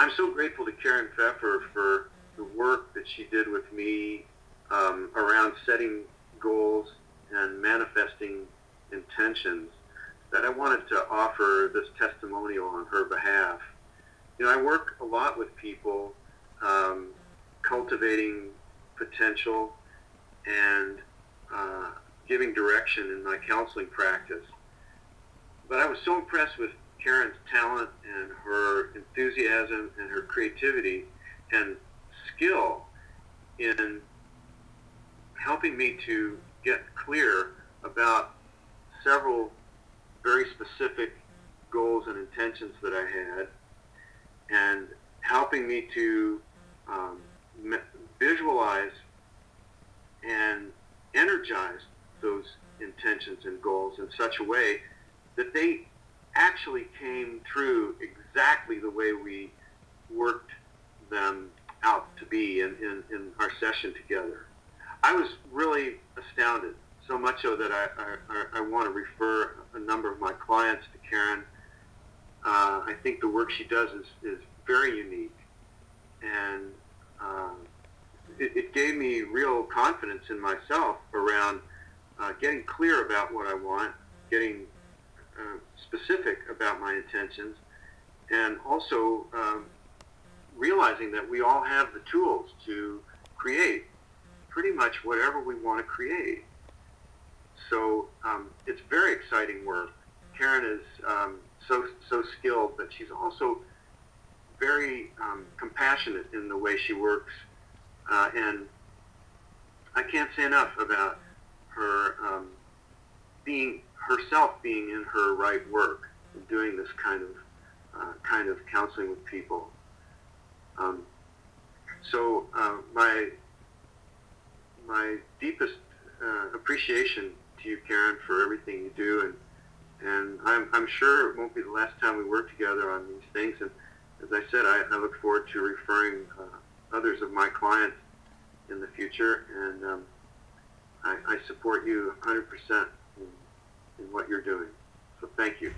I'm so grateful to Karen Pfeffer for the work that she did with me um, around setting goals and manifesting intentions that I wanted to offer this testimonial on her behalf. You know, I work a lot with people um, cultivating potential and uh, giving direction in my counseling practice. But I was so impressed with Karen's talent and her enthusiasm and her creativity and skill in helping me to get clear about several very specific goals and intentions that I had and helping me to um, visualize and energize those intentions and goals in such a way that they actually came through exactly the way we worked them out to be in, in, in our session together. I was really astounded, so much so that I, I, I want to refer a number of my clients to Karen. Uh, I think the work she does is, is very unique, and uh, it, it, gave me real confidence in myself around uh, getting clear about what I want, getting uh, specific about my intentions, and also um, realizing that we all have the tools to create pretty much whatever we want to create. So um, it's very exciting work. Karen is um, so so skilled, but she's also very um, compassionate in the way she works, uh, and I can't say enough about her being herself being in her right work and doing this kind of uh, kind of counseling with people. Um, so uh, my my deepest uh, appreciation to you, Karen, for everything you do, and and I'm I'm sure it won't be the last time we work together on these things. And as I said, I, I look forward to referring uh, others of my clients in the future, and um, I, I support you 100% in, in what you're doing. So thank you.